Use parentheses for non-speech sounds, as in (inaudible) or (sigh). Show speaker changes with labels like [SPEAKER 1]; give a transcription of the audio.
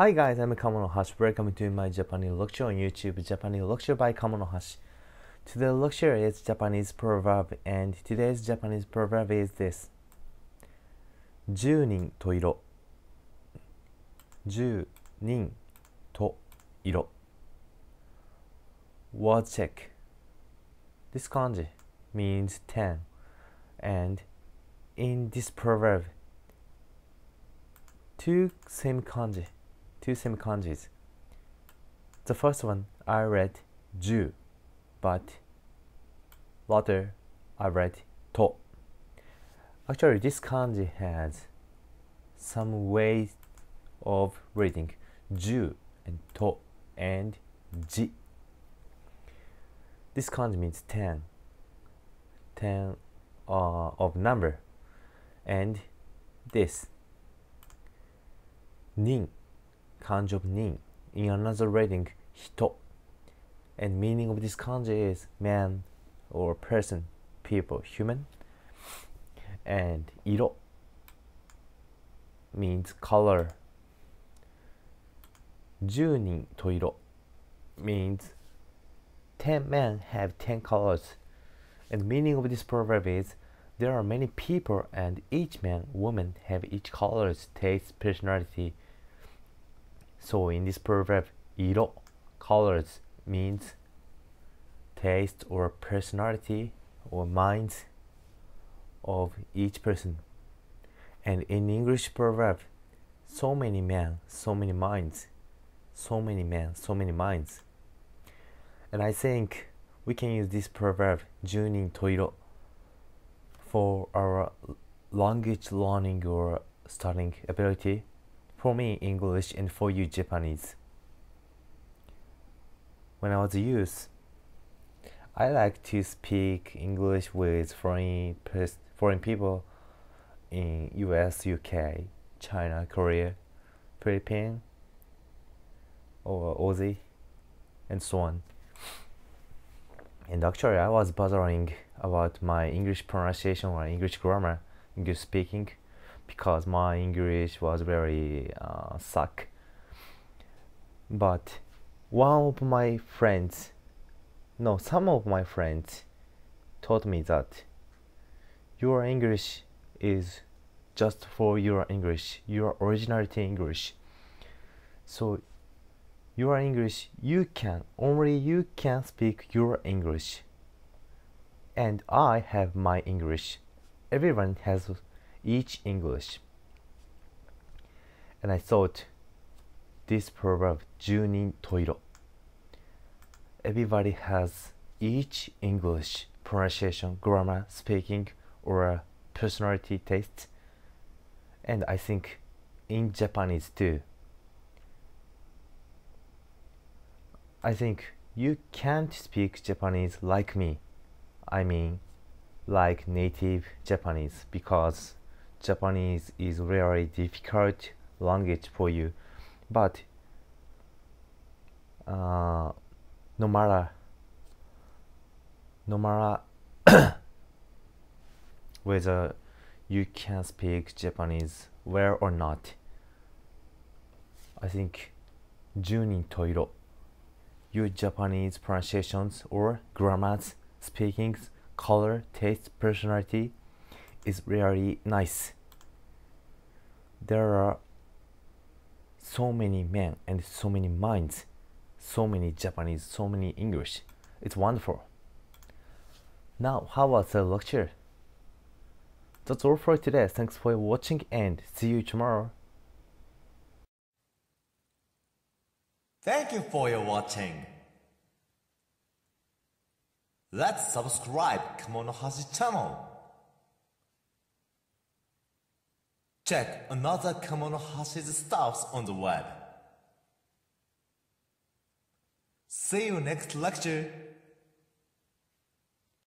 [SPEAKER 1] Hi guys, I'm Kamonohashi. Welcome to my Japanese lecture on YouTube, Japanese lecture by Kamonohashi. Today's lecture is Japanese proverb, and today's Japanese proverb is this. 10人と色10人と色 word check this kanji means 10 and in this proverb two same kanji two same kanjis the first one I read ju, but later I read to. Actually this kanji has some ways of reading ju and to and ji. This kanji means 10 10 uh, of number. And this. Nin kanji of nin. In another reading, hito. And meaning of this kanji is man or person, people, human. And iro means color. Junin toiro means 10 men have 10 colors. And meaning of this proverb is there are many people and each man, woman have each colors, taste, personality, so in this proverb, iro colors means taste or personality or minds of each person. And in English proverb, so many men, so many minds, so many men, so many minds. And I think we can use this proverb, junin toiro, for our language learning or studying ability for me english and for you japanese. When i was a youth i like to speak english with foreign foreign people in us uk china korea philippines or aussie and so on. And actually i was bothering about my english pronunciation or english grammar english speaking because my english was very uh, suck but one of my friends no some of my friends told me that your english is just for your english your originality english so your English, you can, only you can speak your English. And I have my English. Everyone has each English. And I thought this proverb, Junin Toiro. Everybody has each English pronunciation, grammar, speaking, or personality taste. And I think in Japanese too. I think you can't speak Japanese like me. I mean, like native Japanese because Japanese is really difficult language for you. But uh, no matter, no matter (coughs) whether you can speak Japanese well or not, I think 10人と色 your Japanese pronunciations or grammars, speakings, color, taste, personality is really nice. There are so many men and so many minds, so many Japanese, so many English. It's wonderful. Now, how about the lecture? That's all for today. Thanks for watching and see you tomorrow.
[SPEAKER 2] Thank you for your watching. Let's subscribe Kamonohashi channel. Check another Kamonohashi's stuffs on the web. See you next lecture.